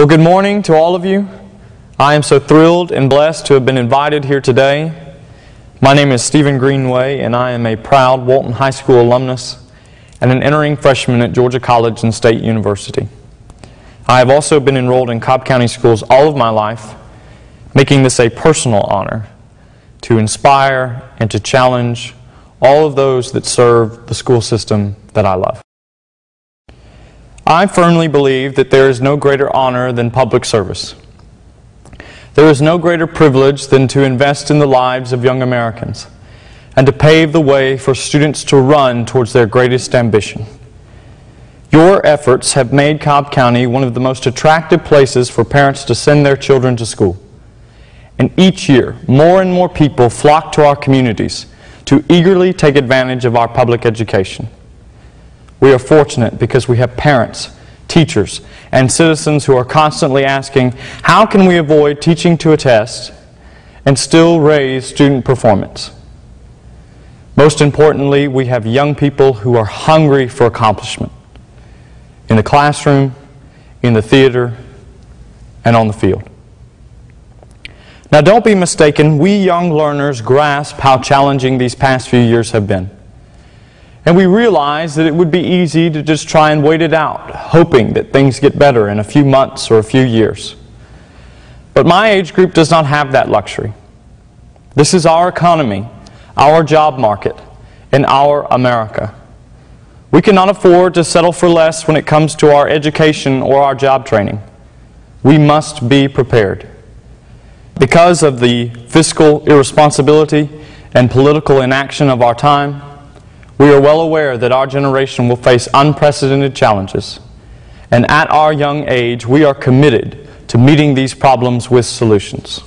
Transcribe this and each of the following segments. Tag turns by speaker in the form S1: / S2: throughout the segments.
S1: Well, good morning to all of you. I am so thrilled and blessed to have been invited here today. My name is Stephen Greenway, and I am a proud Walton High School alumnus and an entering freshman at Georgia College and State University. I have also been enrolled in Cobb County schools all of my life, making this a personal honor to inspire and to challenge all of those that serve the school system that I love. I firmly believe that there is no greater honor than public service. There is no greater privilege than to invest in the lives of young Americans and to pave the way for students to run towards their greatest ambition. Your efforts have made Cobb County one of the most attractive places for parents to send their children to school. And each year, more and more people flock to our communities to eagerly take advantage of our public education. We are fortunate because we have parents, teachers, and citizens who are constantly asking, how can we avoid teaching to a test and still raise student performance? Most importantly, we have young people who are hungry for accomplishment in the classroom, in the theater, and on the field. Now, don't be mistaken, we young learners grasp how challenging these past few years have been. And we realize that it would be easy to just try and wait it out, hoping that things get better in a few months or a few years. But my age group does not have that luxury. This is our economy, our job market, and our America. We cannot afford to settle for less when it comes to our education or our job training. We must be prepared. Because of the fiscal irresponsibility and political inaction of our time, we are well aware that our generation will face unprecedented challenges. And at our young age, we are committed to meeting these problems with solutions.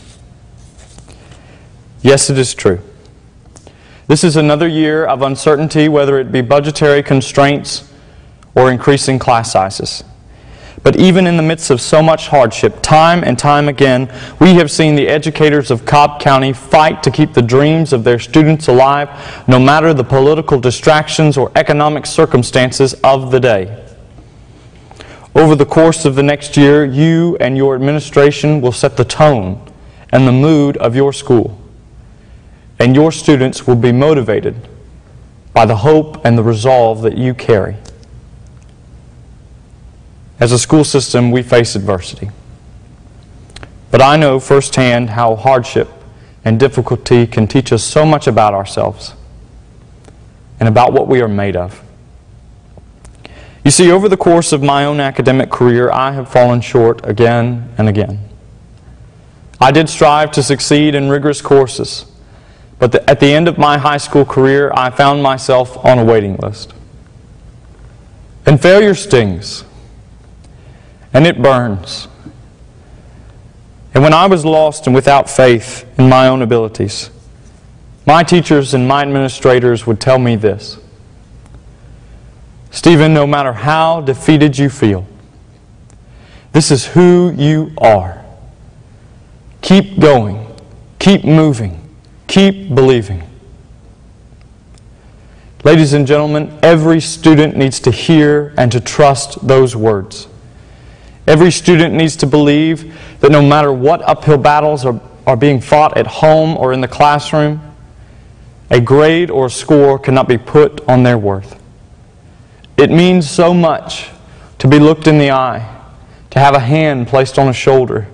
S1: Yes, it is true. This is another year of uncertainty, whether it be budgetary constraints or increasing class sizes. But even in the midst of so much hardship, time and time again, we have seen the educators of Cobb County fight to keep the dreams of their students alive, no matter the political distractions or economic circumstances of the day. Over the course of the next year, you and your administration will set the tone and the mood of your school. And your students will be motivated by the hope and the resolve that you carry. As a school system, we face adversity. But I know firsthand how hardship and difficulty can teach us so much about ourselves and about what we are made of. You see, over the course of my own academic career, I have fallen short again and again. I did strive to succeed in rigorous courses, but the, at the end of my high school career, I found myself on a waiting list. And failure stings and it burns. And when I was lost and without faith in my own abilities, my teachers and my administrators would tell me this Stephen, no matter how defeated you feel, this is who you are. Keep going, keep moving, keep believing. Ladies and gentlemen, every student needs to hear and to trust those words. Every student needs to believe that no matter what uphill battles are, are being fought at home or in the classroom, a grade or a score cannot be put on their worth. It means so much to be looked in the eye, to have a hand placed on a shoulder,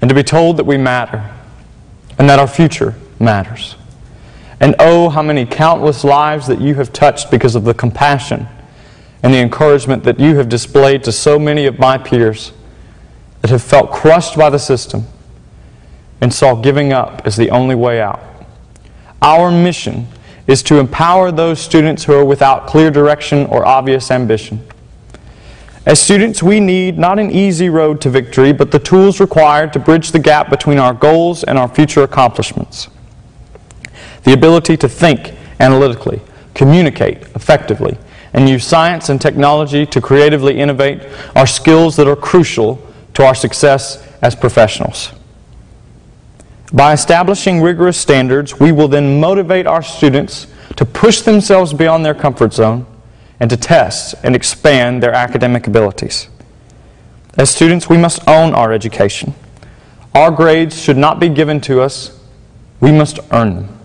S1: and to be told that we matter and that our future matters. And oh, how many countless lives that you have touched because of the compassion and the encouragement that you have displayed to so many of my peers that have felt crushed by the system and saw giving up as the only way out. Our mission is to empower those students who are without clear direction or obvious ambition. As students, we need not an easy road to victory, but the tools required to bridge the gap between our goals and our future accomplishments. The ability to think analytically, communicate effectively, and use science and technology to creatively innovate are skills that are crucial to our success as professionals. By establishing rigorous standards, we will then motivate our students to push themselves beyond their comfort zone and to test and expand their academic abilities. As students, we must own our education. Our grades should not be given to us, we must earn them.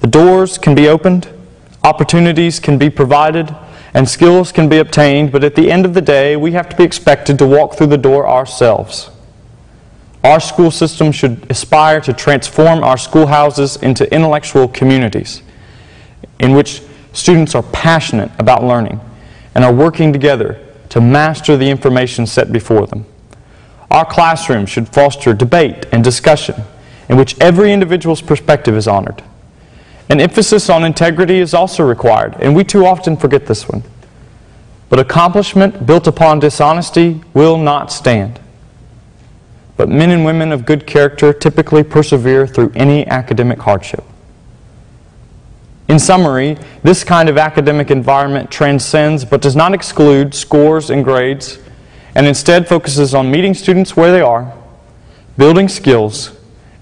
S1: The doors can be opened, opportunities can be provided, and skills can be obtained, but at the end of the day, we have to be expected to walk through the door ourselves. Our school system should aspire to transform our schoolhouses into intellectual communities in which students are passionate about learning and are working together to master the information set before them. Our classrooms should foster debate and discussion in which every individual's perspective is honored. An emphasis on integrity is also required, and we too often forget this one. But accomplishment built upon dishonesty will not stand. But men and women of good character typically persevere through any academic hardship. In summary, this kind of academic environment transcends but does not exclude scores and grades, and instead focuses on meeting students where they are, building skills,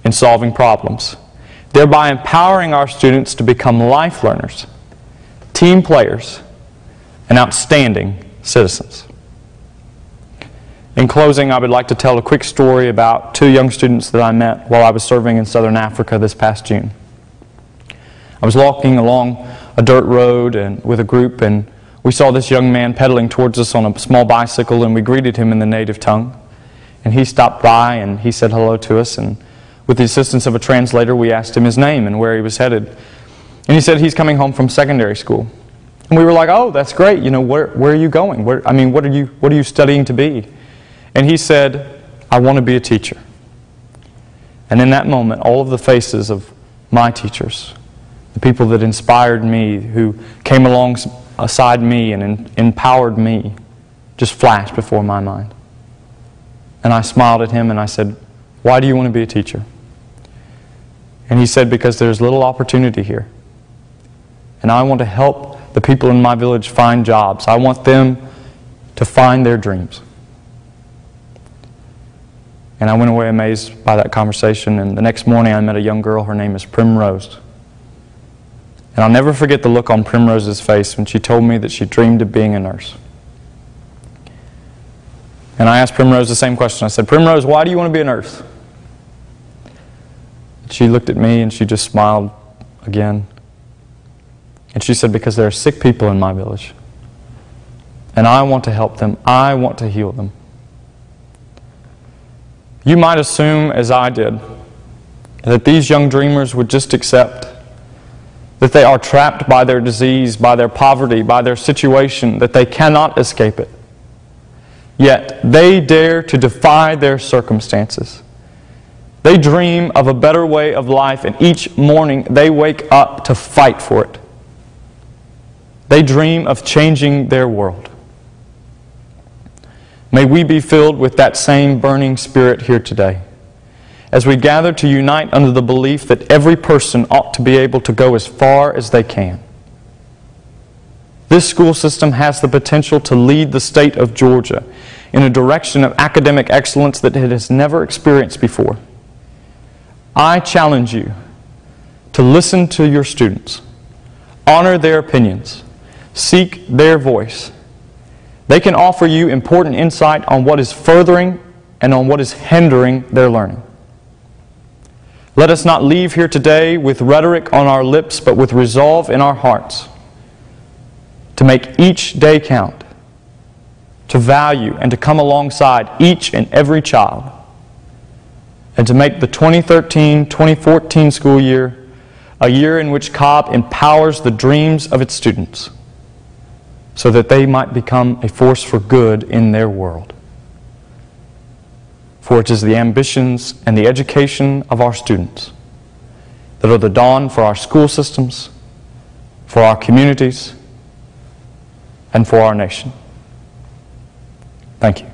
S1: and solving problems thereby empowering our students to become life learners, team players, and outstanding citizens. In closing, I would like to tell a quick story about two young students that I met while I was serving in southern Africa this past June. I was walking along a dirt road and with a group, and we saw this young man pedaling towards us on a small bicycle, and we greeted him in the native tongue. And he stopped by and he said hello to us, and with the assistance of a translator, we asked him his name and where he was headed. And he said he's coming home from secondary school. And we were like, oh, that's great. You know, where, where are you going? Where, I mean, what are, you, what are you studying to be? And he said, I want to be a teacher. And in that moment, all of the faces of my teachers, the people that inspired me, who came alongside me and in, empowered me, just flashed before my mind. And I smiled at him and I said, Why do you want to be a teacher? And he said, Because there's little opportunity here. And I want to help the people in my village find jobs. I want them to find their dreams. And I went away amazed by that conversation. And the next morning, I met a young girl. Her name is Primrose. And I'll never forget the look on Primrose's face when she told me that she dreamed of being a nurse. And I asked Primrose the same question. I said, Primrose, why do you want to be a nurse? She looked at me and she just smiled again. And she said, Because there are sick people in my village. And I want to help them. I want to heal them. You might assume, as I did, that these young dreamers would just accept that they are trapped by their disease, by their poverty, by their situation, that they cannot escape it. Yet they dare to defy their circumstances. They dream of a better way of life, and each morning they wake up to fight for it. They dream of changing their world. May we be filled with that same burning spirit here today as we gather to unite under the belief that every person ought to be able to go as far as they can. This school system has the potential to lead the state of Georgia in a direction of academic excellence that it has never experienced before. I challenge you to listen to your students, honor their opinions, seek their voice. They can offer you important insight on what is furthering and on what is hindering their learning. Let us not leave here today with rhetoric on our lips, but with resolve in our hearts to make each day count, to value and to come alongside each and every child and to make the 2013 2014 school year a year in which Cobb empowers the dreams of its students so that they might become a force for good in their world. For it is the ambitions and the education of our students that are the dawn for our school systems, for our communities, and for our nation. Thank you.